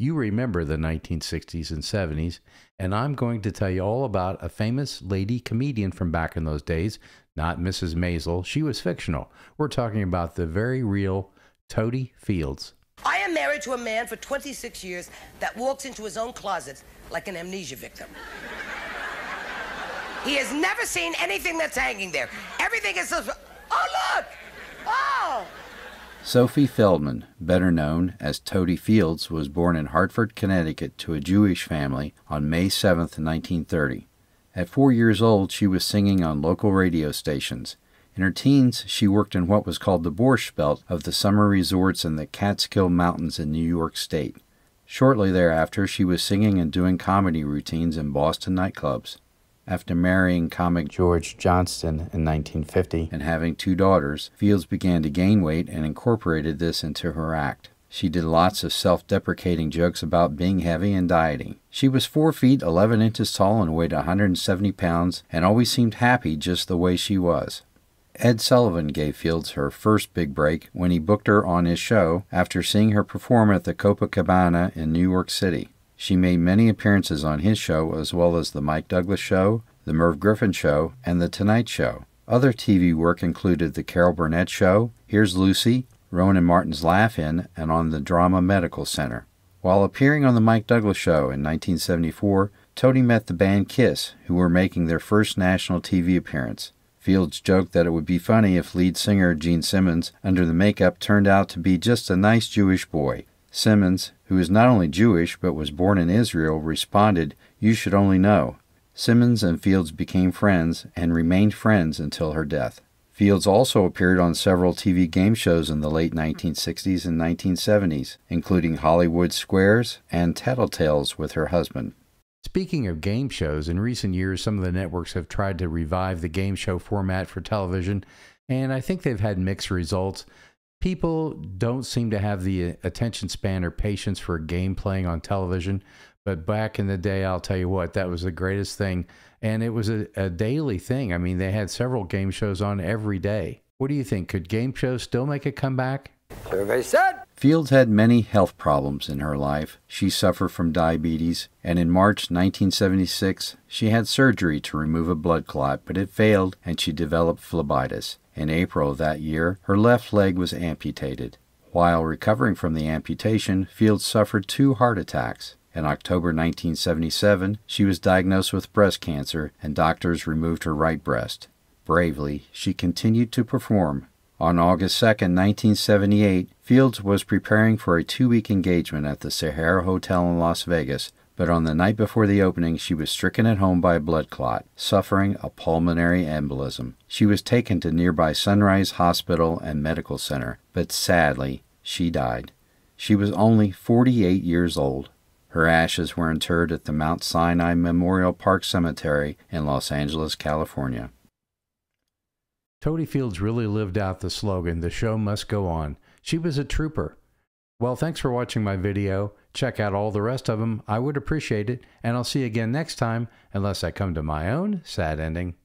you remember the 1960s and 70s, and I'm going to tell you all about a famous lady comedian from back in those days, not Mrs. Maisel. She was fictional. We're talking about the very real Totie Fields. I am married to a man for 26 years that walks into his own closet like an amnesia victim. he has never seen anything that's hanging there. Everything is. Oh, look! Oh! Sophie Feldman, better known as Totie Fields, was born in Hartford, Connecticut to a Jewish family on May 7, 1930. At four years old, she was singing on local radio stations. In her teens, she worked in what was called the Borscht Belt of the summer resorts in the Catskill Mountains in New York State. Shortly thereafter, she was singing and doing comedy routines in Boston nightclubs. After marrying comic George Johnston in 1950 and having two daughters, Fields began to gain weight and incorporated this into her act. She did lots of self deprecating jokes about being heavy and dieting. She was 4 feet 11 inches tall and weighed 170 pounds and always seemed happy just the way she was. Ed Sullivan gave Fields her first big break when he booked her on his show after seeing her perform at the Copacabana in New York City. She made many appearances on his show, as well as The Mike Douglas Show, The Merv Griffin Show, and The Tonight Show. Other TV work included The Carol Burnett Show, Here's Lucy, Rowan and Martin's Laugh In, and on the Drama Medical Center. While appearing on The Mike Douglas Show in 1974, Totie met the band Kiss, who were making their first national TV appearance. Fields joked that it would be funny if lead singer Gene Simmons, under the makeup, turned out to be just a nice Jewish boy. Simmons, who is not only Jewish but was born in Israel, responded, You should only know. Simmons and Fields became friends and remained friends until her death. Fields also appeared on several TV game shows in the late 1960s and 1970s, including Hollywood Squares and Tattletales with her husband. Speaking of game shows, in recent years, some of the networks have tried to revive the game show format for television, and I think they've had mixed results people don't seem to have the uh, attention span or patience for game playing on television. But back in the day, I'll tell you what, that was the greatest thing. And it was a, a daily thing. I mean, they had several game shows on every day. What do you think? Could game shows still make a comeback? Survey said. Fields had many health problems in her life. She suffered from diabetes, and in March 1976, she had surgery to remove a blood clot, but it failed and she developed phlebitis. In April of that year, her left leg was amputated. While recovering from the amputation, Fields suffered two heart attacks. In October 1977, she was diagnosed with breast cancer and doctors removed her right breast. Bravely, she continued to perform. On August 2, 1978, Fields was preparing for a two week engagement at the Sahara Hotel in Las Vegas but on the night before the opening, she was stricken at home by a blood clot, suffering a pulmonary embolism. She was taken to nearby Sunrise Hospital and Medical Center, but sadly, she died. She was only 48 years old. Her ashes were interred at the Mount Sinai Memorial Park Cemetery in Los Angeles, California. Totie Fields really lived out the slogan, the show must go on. She was a trooper. Well, thanks for watching my video. Check out all the rest of them. I would appreciate it. And I'll see you again next time, unless I come to my own sad ending.